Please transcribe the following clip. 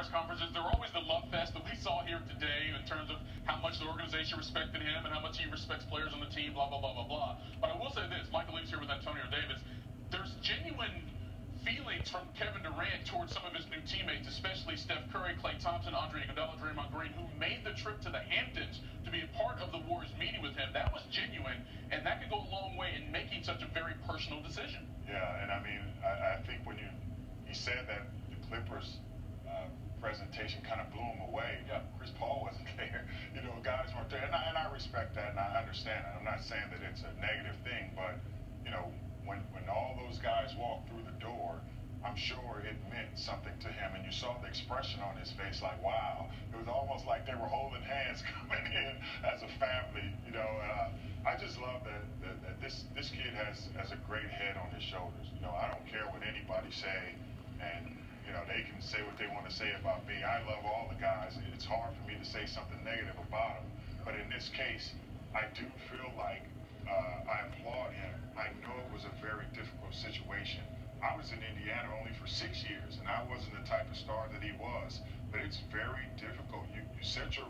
press conferences, they're always the love fest that we saw here today in terms of how much the organization respected him and how much he respects players on the team, blah, blah, blah, blah, blah. But I will say this Michael Eaves here with Antonio Davis. There's genuine feelings from Kevin Durant towards some of his new teammates, especially Steph Curry, Klay Thompson, Andre Iguodala, Draymond Green, who made the trip to the Hamptons to be a part of the Warriors meeting with him. That was genuine, and that could go a long way in making such a very personal decision. Yeah, and I mean, I, I think when you he said that the Clippers uh, presentation kind of blew him away. Yeah. Chris Paul wasn't there. You know, guys weren't there, and I, and I respect that, and I understand it. I'm not saying that it's a negative thing, but you know, when when all those guys walked through the door, I'm sure it meant something to him, and you saw the expression on his face, like wow. It was almost like they were holding hands coming in as a family. You know, uh, I just love that, that, that this this kid has has a great head on his shoulders. You know, I don't care what anybody say and they can say what they want to say about me. I love all the guys. It's hard for me to say something negative about them, but in this case, I do feel like uh, I applaud him. I know it was a very difficult situation. I was in Indiana only for six years, and I wasn't the type of star that he was. But it's very difficult. You you set your